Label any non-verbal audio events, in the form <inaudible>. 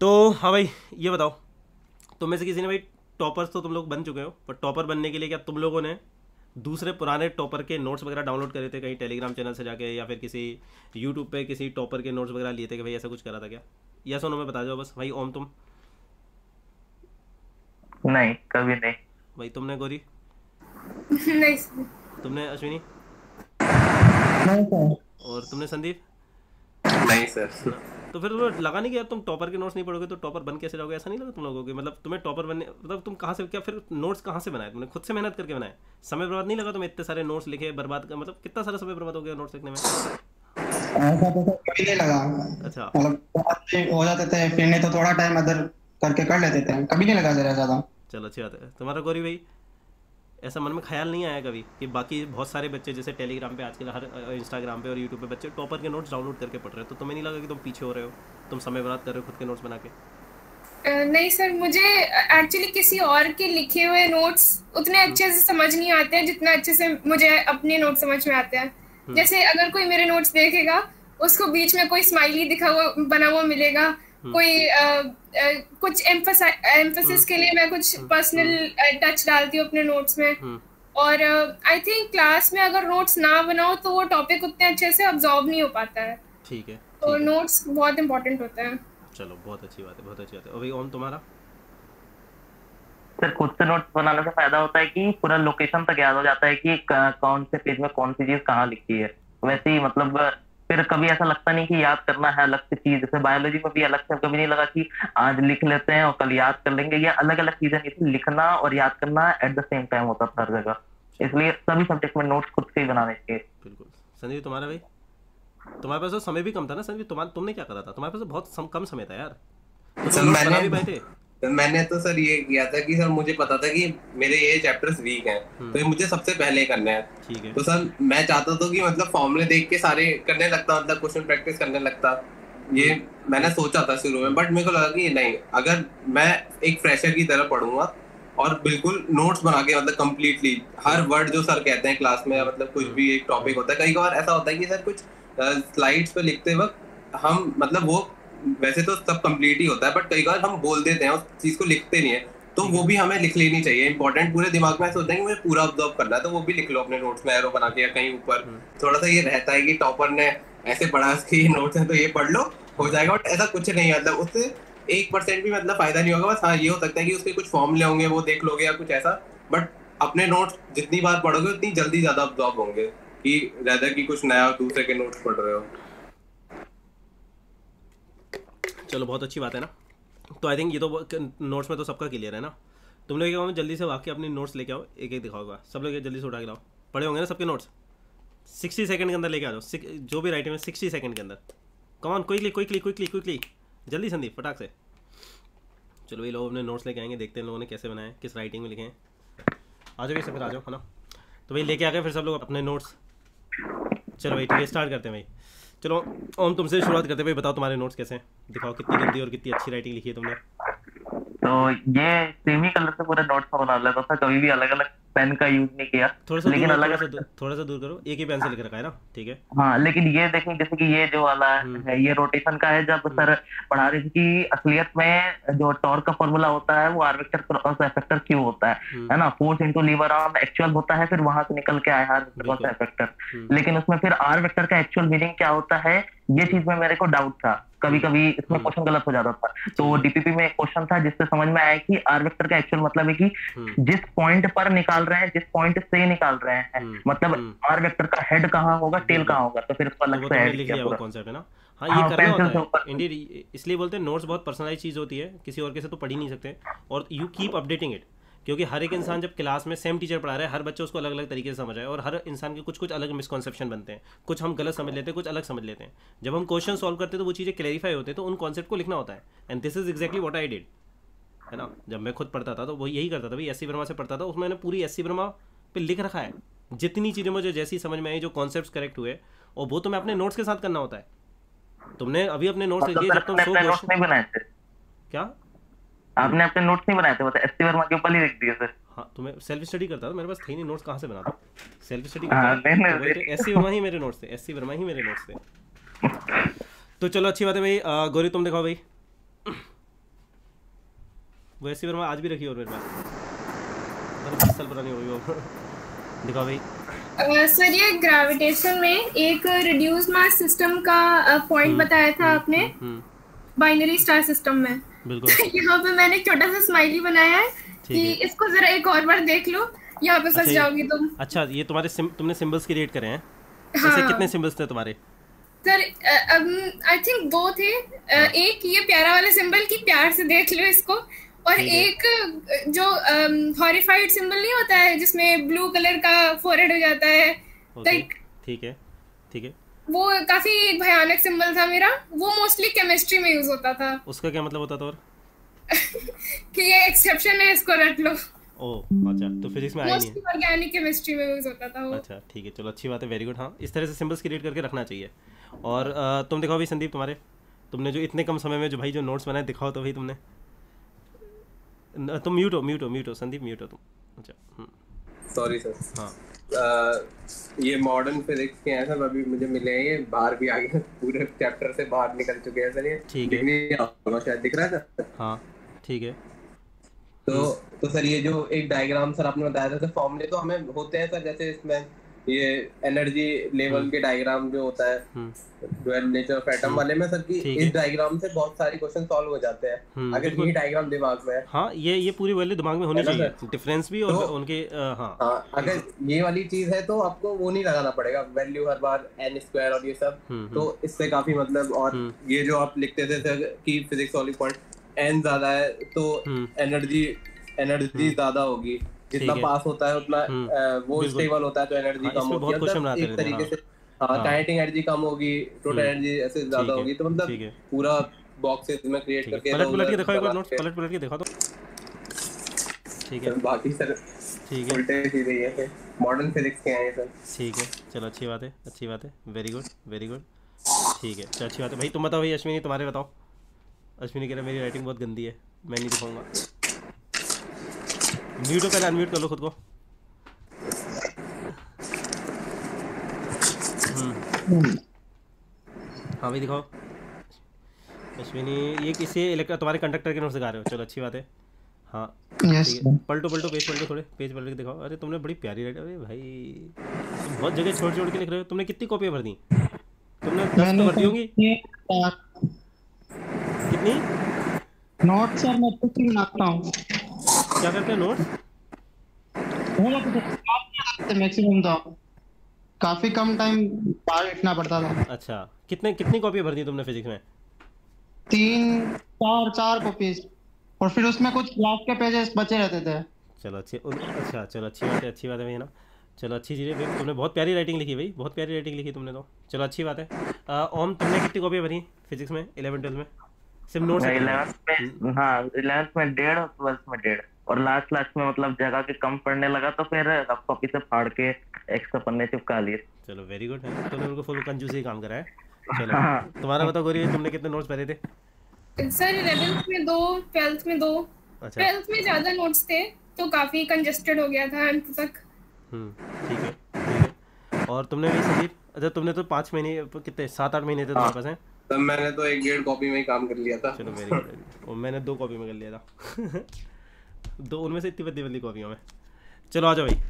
तो हाँ भाई ये बताओ। तुम में से किसी ने भाई टॉपर्स तो तुम लोग बन चुके हो पर टॉपर बनने के लिए क्या तुम लोगों ने दूसरे पुराने टॉपर के नोट्स वगैरह डाउनलोड करे थे कहीं टेलीग्राम चैनल से जाके या फिर किसी यूट्यूब पे किसी टॉपर के नोट्स वगैरह लिए थे कि भाई ऐसा कुछ करा था क्या? या सुनो मैं बता जाओ बस। भाई ओम तुम। नहीं कभी नहीं। भाई तुमने गौरी? <laughs> नहीं तुमने अश्विनी? नहीं सर। और तुमने संदीप? नहीं सर। तो फिर तुम्हें लगा नहीं कि यार तुम टॉपर के नोट्स नहीं पढ़ोगे तो टॉपर बन कैसे जाओगे? ऐसा नहीं लगा तुम लोगों को। मतलब तुम्हें टॉपर बनने मतलब तुम कहाँ से क्या फिर नोट्स कहाँ से बनाए तुमने? खुद से मेहनत करके बनाए। समय बर्बाद नहीं लगा तुम्हें इतने सारे नोट्स लिखे बर्बाद कर मतलब कितना सारा समय बर्बाद हो गया नोट्स लिखने में? ऐसा तो कभी नहीं लगा। अच्छा। मतलब हो जाते थे फिर नहीं तो थोड़ा टाइम अदर करके कर लेते थे। कभी नहीं लगा सर ऐसा था चलो अच्छी बात है। तुम्हारा गौरी भाई? ऐसा मन में ख्याल नहीं आया कभी कि बाकी बहुत सारे बच्चे जैसे टेलीग्राम पे आजकल हर इंस्टाग्राम पे और यूट्यूब पे बच्चे टॉपर के नोट्स डाउनलोड करके पढ़ रहे हो। तो तुम्हें नहीं लगा कि तुम पीछे हो रहे हो? तुम समय बर्बाद कर रहे हो खुद के नोट्स बना के? नहीं सर मुझे एक्चुअली किसी और के लिखे हुए नोट्स उतने अच्छे से समझ नहीं आते हैं जितना अच्छे से मुझे अपने नोट समझ में आते हैं। जैसे अगर कोई मेरे नोट्स देखेगा उसको बीच में कोई स्माइली दिखा हुआ बना हुआ मिलेगा कोई अ, अ, कुछ एम्फोसिस के लिए मैं कुछ पर्सनल टच डालती हूँ अपने नोट्स में। हम्म। और आई थिंक क्लास में अगर नोट्स ना बनाओ तो वो टॉपिक उतने अच्छे से अब्जॉर्ब नहीं हो पाता है। ठीक है तो नोट्स बहुत इंपॉर्टेंट होते हैं। चलो बहुत अच्छी बात है बहुत अच्छी बात है। भाई ओम तुम्हारा? सर खुद से नोट्स बनाने से फ़ायदा होता है कि पूरा लोकेशन तक याद हो जाता है कि कौन से पेज में कौन सी चीज़ कहाँ लिखी है। वैसे ही मतलब फिर कभी ऐसा लगता नहीं कि याद करना है अलग से चीज़ जैसे बायोलॉजी में भी अलग से कभी नहीं लगा कि आज लिख लेते हैं और कल याद कर लेंगे ये अलग अलग चीज़ें नहीं थी लिखना और याद करना एट द सेम टाइम होता था हर जगह। इसलिए सभी सब्जेक्ट में नोट्स खुद से ही बनाने चाहिए। बिल्कुल। संदीप तुम्हारा भाई? तुम्हारे पास तो समय भी कम था ना संदीप तुम्हारा तुमने क्या करा था? तुम्हारे पास तो बहुत सम, कम समय था यार। तो मैंने- भी पाए थे? तो मैंने तो सर ये किया था कि सर मुझे पता था कि मेरे ये चैप्टर्स वीक हैं तो ये मुझे सबसे पहले करना है। तो सर मैं चाहता था कि मतलब फॉर्मूले देख के सारे करने लगता मतलब क्वेश्चन प्रैक्टिस करने लगता। ये मैंने सोचा था शुरू में बट मेरे को लगा कि नहीं अगर मैं एक फ्रेशर की तरह पढ़ूँगा और बिल्कुल नोट्स बना के मतलब कम्प्लीटली हर वर्ड जो सर कहते हैं क्लास में मतलब कुछ भी एक टॉपिक होता है कई बार ऐसा होता है कि सर कुछ स्लाइड्स पे लिखते वक्त हम मतलब वो वैसे तो सब कंप्लीट ही होता है बट कई बार हम बोल देते हैं उस चीज़ को लिखते नहीं है तो वो भी हमें लिख लेनी चाहिए। इंपॉर्टेंट पूरे दिमाग में ऐसा होता है कि मुझे पूरा ऑब्ज़र्व करना है तो वो भी लिख लो अपने नोट्स में एरो बना के या कहीं ऊपर। थोड़ा सा ये रहता है कि टॉपर ने ऐसे पढ़ा ये नोट्स हैं तो ये पढ़ लो हो जाएगा बट ऐसा कुछ नहीं मतलब उससे एक परसेंट भी मतलब फ़ायदा नहीं होगा बस हाँ ये हो सकता है कि उसके कुछ फॉर्मूले होंगे वो देख लोगे या कुछ ऐसा बट अपने नोट्स जितनी बार पढ़ोगे उतनी जल्दी ज़्यादा ऑब्जॉर्व होंगे कि ज़्यादा कि कुछ नया दूसरे के नोट्स पढ़ रहे हो। चलो, बहुत अच्छी बात है ना। तो आई थिंक ये तो नोट्स में तो सबका क्लियर है ना। तुम लोग क्या करो जल्दी से वाकई अपने नोट्स लेके आओ एक एक दिखाओगा सब लोग ये जल्दी से उठा के लाओ। पढ़े होंगे ना सबके नोट्स सिक्सटी सेकंड के अंदर लेके आ जाओ। जो भी राइटिंग है सिक्सटी सेकंड के अंदर। Come on quickly quickly quickly quickly जल्दी संदीप, फटाक से। चलो भाई लोग अपने नोट्स लेके आएँगे, देखते हैं लोगों ने कैसे बनाए, किस राइटिंग में लिखे हैं। आ जाओ फिर आ जाओ है ना? तो भाई, लेके आ गए फिर सब लोग अपने नोट्स चलो भाई, ठीक है स्टार्ट करते हैं भाई। चलो, ओम, तुमसे शुरुआत करते हैं भाई बताओ तुम्हारे नोट्स कैसे हैं? दिखाओ कितनी गंदी और कितनी अच्छी राइटिंग लिखी है तुमने। तो ये सेम ही कलर से पूरे नोट्स बना लेता था, कभी भी अलग अलग पेन का यूज़ नहीं किया। थोड़ा सा लेकिन अलग थोड़ा सा दूर थोड़ा सा दूर करो एक ही पेन से लिख रखा है ना ठीक है? हाँ लेकिन ये देखें जैसे कि ये जो वाला है ये रोटेशन का है जब सर पढ़ा रहे थी कि असलियत में जो टॉर्क का फॉर्मूला होता है वो R vector cross F vector Q होता है? है ना? Force into lever arm actual होता है फिर वहाँ से निकल के आया आर क्रॉस। एफेक्टर लेकिन उसमें फिर आर वेक्टर का एक्चुअल मीनिंग क्या होता है? ये चीज़ में मेरे को डाउट था। कभी कभी इसमें क्वेश्चन गलत हो जाता था। तो डीपीपी में एक क्वेश्चन था जिससे समझ में आया कि आर वेक्टर का एक्चुअल मतलब है कि जिस पॉइंट पर निकाल रहे हैं जिस पॉइंट से निकाल रहे हैं। हम्म, मतलब हम्म। आर वेक्टर का हेड कहाँ होगा टेल कहाँ होगा? तो फिर उसको तो कॉन्सेप्ट है ना? हाँ हाँ, ये करना होता है। इंडियड इसलिए बोलते हैं नोट्स बहुत पर्सनलाइज चीज़ होती है किसी और के से तो पढ़ ही नहीं सकते। और यू कीप अपडेटिंग इट क्योंकि हर एक इंसान जब क्लास में सेम टीचर पढ़ा रहा है हर बच्चे उसको अलग अलग तरीके से समझ रहा है और हर इंसान के कुछ कुछ अलग मिसकॉन्सेप्शन बनते हैं। कुछ हम गलत समझ लेते हैं कुछ अलग समझ लेते हैं। जब हम क्वेश्चन सॉल्व करते हैं तो वो चीज़ें क्लैरिफाई होते हैं तो उन कॉन्सेप्ट को लिखना होता है। And this is exactly what I did है ना? जब मैं खुद पढ़ता था तो वो यही करता था भाई एस सी वर्मा से पढ़ता था उसमें मैंने पूरी एस सी वर्मा पे लिख रखा है। जितनी चीज़ें मुझे जैसी समझ में आई जो कॉन्सेप्ट करेक्ट हुए और वो तो मैं अपने नोट्स के साथ करना होता है। तुमने अभी अपने नोट्स लिख दिए जब तुम सौ क्या? आपने अपने नोट्स नहीं बनाए थे? मतलब एस वर्मा के ऊपर ही लिख दिए सर हाँ तो मैं सेल्फ स्टडी करता था मेरे पास थे ही नहीं नोट्स कहाँ से बनाता सेल्फ स्टडी हाँ, करता नहीं, नहीं, एस सी वर्मा ही मेरे नोट्स थे एस सी वर्मा ही मेरे नोट्स थे। तो चलो अच्छी बात है भाई। गौरी तुम दिखाओ भाई। वो ऐसी वर्मा आज भी रखी और मेरे पास। मतलब बीस साल पुरानी हो गई वो। दिखाओ भाई। सर ये ग्रेविटेशन में एक रिड्यूस मास सिस्टम का पॉइंट बताया था आपने। हम्म बाइनरी स्टार सिस्टम में। यहाँ पे मैंने छोटा सा स्माइली बनाया है कि इसको जरा एक और बार देख लो यहाँ पे अच्छा, फंस ये- जाओगी तुम। अच्छा ये तुम्हारे सिम, तुमने सिंबल्स क्रिएट करे हैं? ऐसे हाँ कितने सिंबल्स थे तुम्हारे? सर आई थिंक दो थे। हाँ। एक ये प्यारा वाला सिंबल की प्यार से देख लो इसको और एक जो हॉरिफाइड सिंबल नहीं होता है जिसमें ब्लू कलर का फोरहेड हो जाता है ठीक है ठीक है। वो काफ़ी भयानक सिंबल था मेरा। वो मोस्टली केमिस्ट्री में यूज़ होता था। उसका क्या मतलब होता था और? <laughs> कि ये एक्सेप्शन है इसको रट लो। ओ अच्छा तो फिजिक्स में आया नहीं मोस्टली ऑर्गेनिक केमिस्ट्री में यूज़ होता था वो। अच्छा ठीक है चलो अच्छी बात है वेरी गुड हाँ। इस तरह से सिंबल्स क्रिएट करके रखना चाहिए। और तुम दिखाओ भाई संदीप तुम्हारे। तुमने जो इतने कम समय में जो भाई जो नोट्स बनाए दिखाओ तो भाई तुमने। तुम म्यूट हो म्यूट हो म्यूट हो संदीप म्यूट हो तुम। अच्छा सॉरी सर हाँ। ये मॉडर्न फिजिक्स के हैं सर अभी मुझे मिले हैं ये बाहर भी आ गए पूरे चैप्टर से बाहर निकल चुके हैं सर ये। ठीक है। शायद दिख रहा है सर? हाँ ठीक है। तो तो सर ये जो एक डायग्राम सर आपने बताया था सर फॉर्मूले तो हमें होते हैं सर जैसे इसमें ये एनर्जी लेवल के डायग्राम जो होता है हम्म। नेचर ऑफ़ एटम वाले में सर की इस डायग्राम से बहुत सारे क्वेश्चन सॉल्व हो जाते हैं। हम्म, अगर ये डायग्राम दिमाग में है। हाँ ये ये पूरी वैल्यू दिमाग में होनी चाहिए। डिफरेंस भी और तो- उनके अ, हाँ। हाँ अगर ये वाली चीज़ है तो आपको वो नहीं लगाना पड़ेगा। वैल्यू हर बार एन स्क्वायर और ये सब। हम्म, तो इससे काफ़ी मतलब और हम्म। ये जो आप लिखते थे सर कि फिजिक्स वाली पॉइंट एन ज़्यादा है तो हम्म। एनर्जी एनर्जी ज़्यादा होगी। जितना पास होता है उतना हम्म। वो स्टेबल होता है तो एनर्जी हाँ, कम होगी। मतलब एक तरीके हाँ। से हाँ हाँ। काइनेटिक एनर्जी कम होगी टोटल हम्म। एनर्जी ऐसे ज़्यादा होगी तो मतलब पूरा बॉक्सेस में क्रिएट करके पलट पलट के दिखाओ एक बार के- पलट पलट के दिखा दो ठीक है। बाकी सर ठीक है। उल्टे सीधे ये है मॉडर्न फिजिक्स के हैं सर ठीक है चलो अच्छी बात है अच्छी बात है। वेरी गुड वेरी गुड ठीक है चलो अच्छी बात है। भाई तुम बताओ भाई अश्विनी तुम्हारे बताओ। अश्विनी कह रहा मेरी राइटिंग बहुत गंदी है मैं नहीं दिखाऊँगा। म्यूट हो पहले अनम्यूट कर लो खुद को। हम्म। हाँ भाई दिखाओ। अश्विनी ये किसी इलेक्ट्रा तुम्हारे कंडक्टर के नोट सिखा रहे हो। चलो अच्छी बात है। हाँ है। पलटो पलटो पेज पलटो थोड़े। पेज पलट के दिखाओ। अरे तुमने बड़ी प्यारी राइट अरे भाई। तुम बहुत जगह छोड़ छोड़ के लिख रहे हो। तुमने कितनी कॉपियाँ भर दी? तुमने दस तो भर दी होंगी। कितनी? नोट सर मैं कुछ नहीं बनाता हूँ। क्या करते हैं नोट्स मैक्सिमम तो काफ़ी कम टाइम बाहर बैठना पड़ता था। अच्छा कितने कितनी कॉपियाँ भर दी तुमने फिजिक्स में? तीन चार चार कॉपीज और फिर उसमें कुछ क्लास के पेजेस बचे रहते थे। चलो अच्छी अच्छा चलो अच्छी बात है अच्छी बात है भैया ना। चलो अच्छी चीज़ है भाई तुमने बहुत प्यारी राइटिंग लिखी भाई बहुत प्यारी राइटिंग लिखी तुमने तो। चलो अच्छी बात है। ओम तुमने कितनी कॉपियाँ भरी फिजिक्स में इलेवन ट्वेल्थ में? सिर्फ़ नोट्स इलेवेंथ में हाँ इलेवेंथ में डेढ़ और ट्वेल्थ में डेढ़। और लास्ट लास्ट में मतलब जगह के कम पढ़ने लगा तो फिर कॉपी से फाड़ के एक्स्ट्रा पन्ने चिपका लिए। चलो वेरी गुड है। तुमने उनको फुल कंजूसी काम करा है। <laughs> चलो हाँ। तुम्हारा बताओ गौरी तुमने कितने नोट्स भरे थे? सर इलेवेंथ में दो ट्वेल्थ में दो। अच्छा। ट्वेल्थ में ज़्यादा नोट्स थे तो काफ़ी कंजेस्टेड हो गया था अंत तक। हम्म ठीक है ठीक है। और तुमने भी संदीप अच्छा तुमने तो पाँच महीने कितने सात आठ महीने थे तुम्हारे पास हैं? तब मैंने तो एक डेढ़ कॉपी में ही काम कर लिया था। चलो वेरी गुड और मैंने दो कॉपी में कर लिया था। <laughs> दो उनमें से इतनी बदली बदली कॉपियों में चलो आ जाओ भाई।